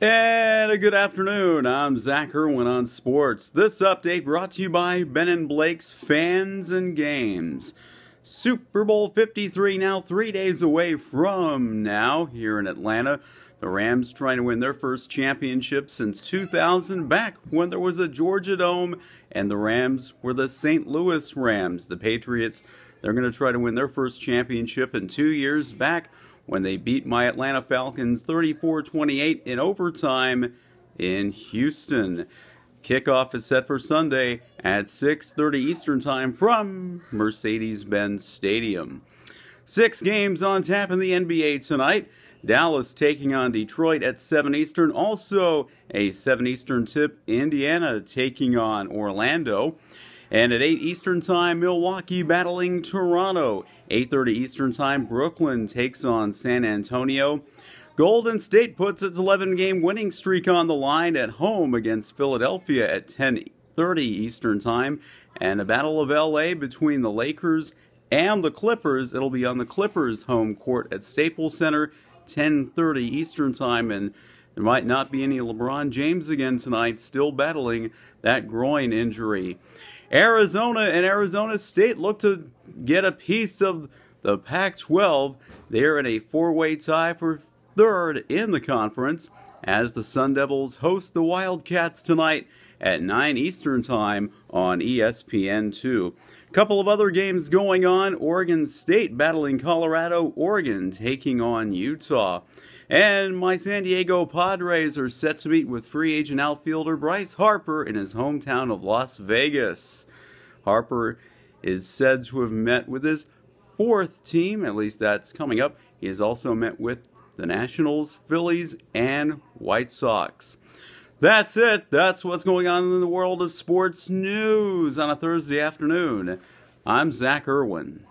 And a good afternoon. I'm Zach Irwin on sports. This update brought to you by Ben and Blake's Fans and Games. Super Bowl 53 now three days away from now here in Atlanta. The Rams trying to win their first championship since 2000, back when there was a Georgia Dome, and the Rams were the St. Louis Rams. The Patriots, they're going to try to win their first championship in two years back when they beat my Atlanta Falcons 34 28 in overtime in Houston. Kickoff is set for Sunday at 6:30 Eastern Time from Mercedes-Benz Stadium. Six games on tap in the NBA tonight. Dallas taking on Detroit at 7 Eastern. Also a 7 Eastern tip. Indiana taking on Orlando. And at 8 Eastern Time, Milwaukee battling Toronto. 8:30 Eastern Time, Brooklyn takes on San Antonio. Golden State puts its 11-game winning streak on the line at home against Philadelphia at 10:30 Eastern Time, and a battle of LA between the Lakers and the Clippers. It'll be on the Clippers home court at Staples Center, 10:30 Eastern Time and there might not be any LeBron James again tonight, still battling that groin injury. Arizona and Arizona State look to get a piece of the Pac 12. They're in a four way tie for third in the conference as the Sun Devils host the Wildcats tonight at 9 Eastern Time on ESPN2. A couple of other games going on Oregon State battling Colorado, Oregon taking on Utah. And my San Diego Padres are set to meet with free agent outfielder Bryce Harper in his hometown of Las Vegas. Harper is said to have met with his fourth team, at least that's coming up. He has also met with the Nationals, Phillies, and White Sox. That's it. That's what's going on in the world of sports news on a Thursday afternoon. I'm Zach Irwin.